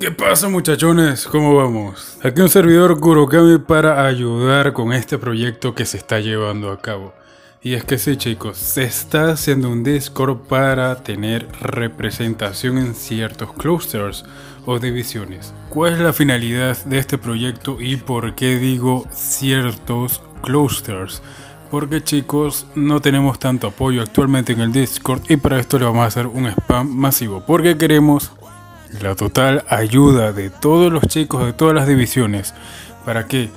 ¿Qué pasa muchachones? ¿Cómo vamos? Aquí un servidor Kurokami para ayudar con este proyecto que se está llevando a cabo. Y es que sí chicos, se está haciendo un Discord para tener representación en ciertos clusters o divisiones. ¿Cuál es la finalidad de este proyecto y por qué digo ciertos clusters? Porque chicos, no tenemos tanto apoyo actualmente en el Discord y para esto le vamos a hacer un spam masivo. Porque queremos la total ayuda de todos los chicos de todas las divisiones. ¿Para qué?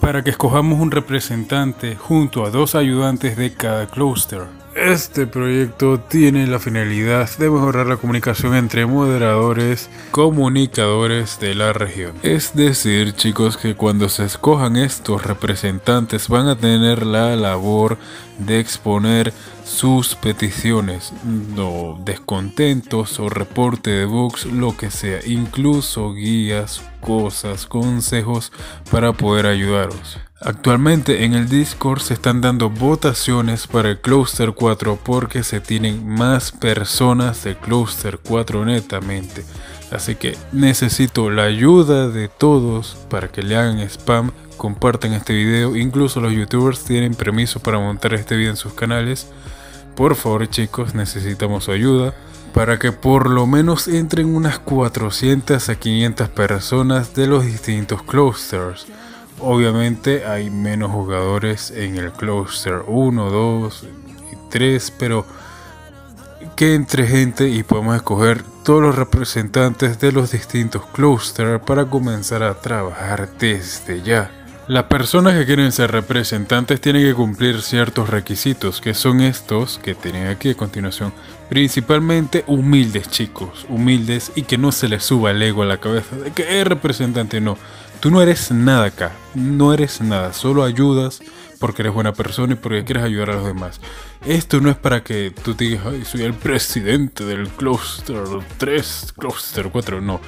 Para que escojamos un representante junto a dos ayudantes de cada cluster. Este proyecto tiene la finalidad de mejorar la comunicación entre moderadores, comunicadores de la región. Es decir, chicos, que cuando se escojan estos representantes van a tener la labor de exponer sus peticiones, no descontentos o reporte de bugs, lo que sea, incluso guías, cosas, consejos para poder ayudaros. Actualmente en el Discord se están dando votaciones para el Cluster 4 porque se tienen más personas de Cluster 4 netamente. Así que necesito la ayuda de todos para que le hagan spam, compartan este video. Incluso los youtubers tienen permiso para montar este video en sus canales. Por favor chicos, necesitamos su ayuda para que por lo menos entren unas 400 a 500 personas de los distintos clusters. Obviamente hay menos jugadores en el cluster 1, 2 y 3, pero que entre gente y podemos escoger todos los representantes de los distintos clusters para comenzar a trabajar desde ya. Las personas que quieren ser representantes tienen que cumplir ciertos requisitos, que son estos que tienen aquí a continuación. Principalmente humildes chicos, humildes y que no se les suba el ego a la cabeza de que es representante, no. Tú no eres nada acá, no eres nada, solo ayudas porque eres buena persona y porque quieres ayudar a los demás. Esto no es para que tú digas, ay, soy el presidente del Cluster 3, Cluster 4, no.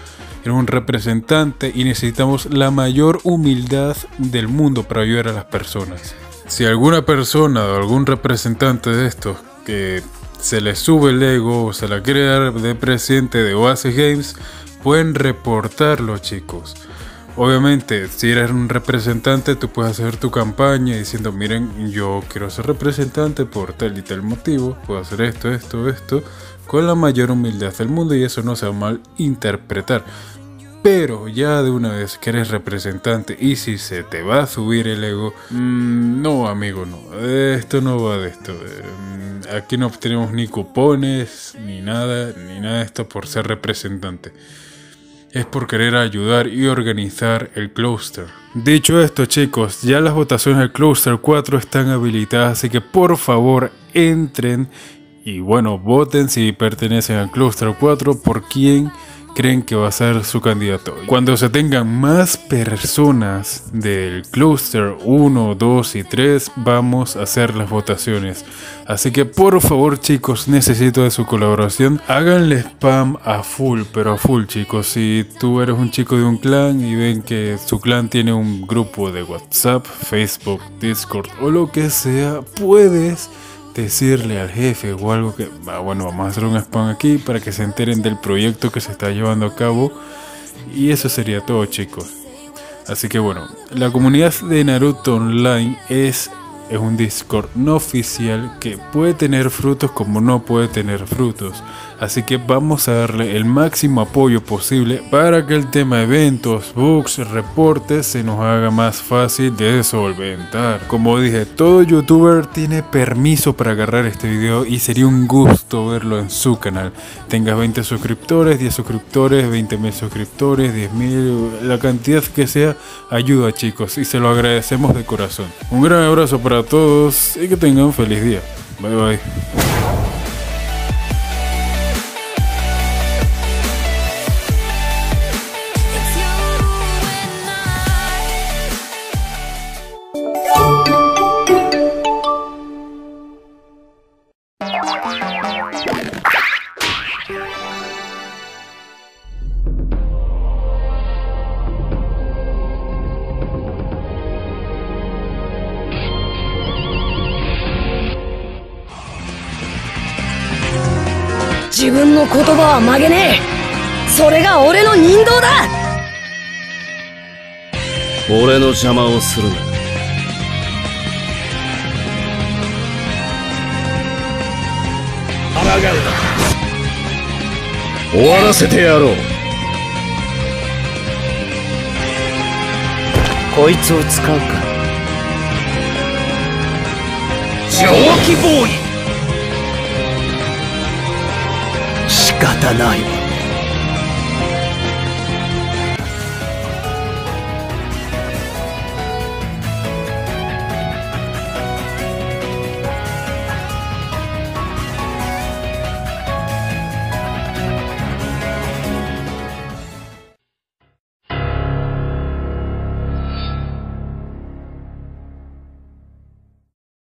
Eres un representante y necesitamos la mayor humildad del mundo para ayudar a las personas. Si alguna persona o algún representante de estos que se le sube el ego o se la quiere dar de presidente de Oasis Games, pueden reportarlo chicos. Obviamente, si eres un representante, tú puedes hacer tu campaña diciendo, miren, yo quiero ser representante por tal y tal motivo, puedo hacer esto, esto, esto, con la mayor humildad del mundo y eso no se va mal interpretar. Pero ya de una vez que eres representante y si se te va a subir el ego, mm, no amigo, no, esto no va de esto. Eh, aquí no tenemos ni cupones, ni nada, ni nada de esto por ser representante es por querer ayudar y organizar el cluster. Dicho esto chicos, ya las votaciones del cluster 4 están habilitadas, así que por favor entren y bueno, voten si pertenecen al cluster 4 por quién creen que va a ser su candidato. Cuando se tengan más personas del cluster 1, 2 y 3, vamos a hacer las votaciones. Así que por favor chicos, necesito de su colaboración. Háganle spam a full, pero a full chicos. Si tú eres un chico de un clan y ven que su clan tiene un grupo de WhatsApp, Facebook, Discord o lo que sea, puedes decirle al jefe o algo que, ah, bueno, vamos a hacer un spam aquí para que se enteren del proyecto que se está llevando a cabo. Y eso sería todo chicos. Así que bueno, la comunidad de Naruto Online es es un Discord no oficial que puede tener frutos como no puede tener frutos. Así que vamos a darle el máximo apoyo posible para que el tema eventos, bugs, reportes se nos haga más fácil de solventar. Como dije, todo youtuber tiene permiso para agarrar este video y sería un gusto verlo en su canal. Tengas 20 suscriptores, 10 suscriptores, 20 mil suscriptores, 10 mil, la cantidad que sea, ayuda chicos y se lo agradecemos de corazón. Un gran abrazo para todos y que tengan un feliz día. Bye bye. 分の言葉は曲げねえ。それが俺の人道だ。俺の邪魔をするな。抗うな。終わらせてやろう。こいつを使うか。蒸気ボーイ方ない。わ